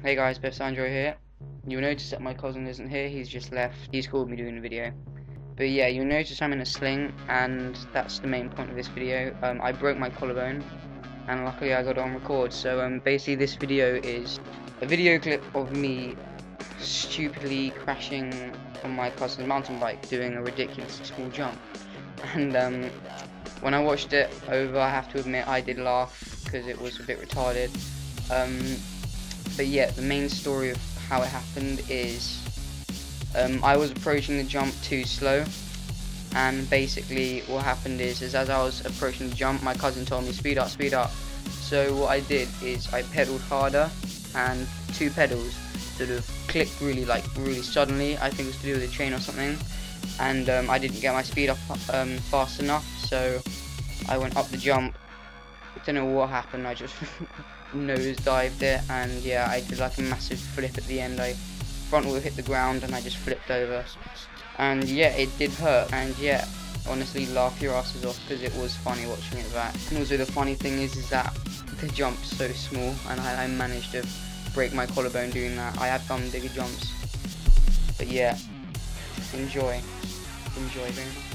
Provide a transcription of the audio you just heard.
Hey guys, Bevsandro here. You'll notice that my cousin isn't here, he's just left. He's called me doing the video. But yeah, you'll notice I'm in a sling, and that's the main point of this video. Um, I broke my collarbone, and luckily I got on record. So um, basically this video is a video clip of me stupidly crashing on my cousin's mountain bike doing a ridiculous small jump. And um, when I watched it over, I have to admit I did laugh because it was a bit retarded. But yeah, the main story of how it happened is um, I was approaching the jump too slow, and basically what happened is, is as I was approaching the jump, my cousin told me speed up, speed up. So what I did is I pedaled harder, and two pedals sort of clicked really like really suddenly. I think it was to do with the chain or something, and um, I didn't get my speed up um, fast enough, so I went up the jump. I don't know what happened. I just nose dived it and yeah I did like a massive flip at the end. I front wheel hit the ground and I just flipped over. And yeah it did hurt and yeah honestly laugh your asses off because it was funny watching it back. And also the funny thing is is that the jump's so small and I, I managed to break my collarbone doing that. I have done bigger jumps. But yeah enjoy. Enjoy very much